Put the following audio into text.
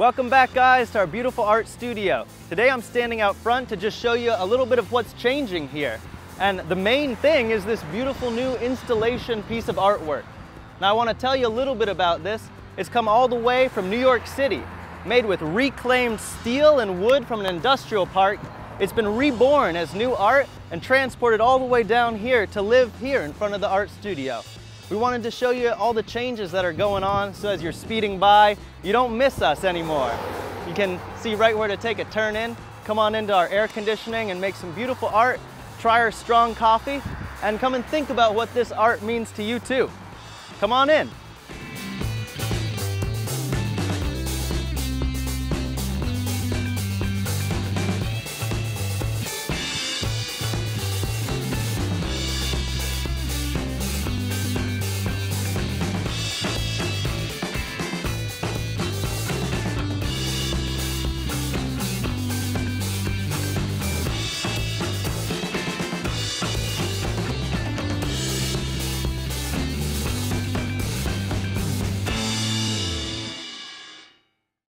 Welcome back guys to our beautiful art studio. Today I'm standing out front to just show you a little bit of what's changing here. And the main thing is this beautiful new installation piece of artwork. Now I want to tell you a little bit about this. It's come all the way from New York City, made with reclaimed steel and wood from an industrial park. It's been reborn as new art and transported all the way down here to live here in front of the art studio. We wanted to show you all the changes that are going on so as you're speeding by, you don't miss us anymore. You can see right where to take a turn in, come on into our air conditioning and make some beautiful art, try our strong coffee, and come and think about what this art means to you too. Come on in.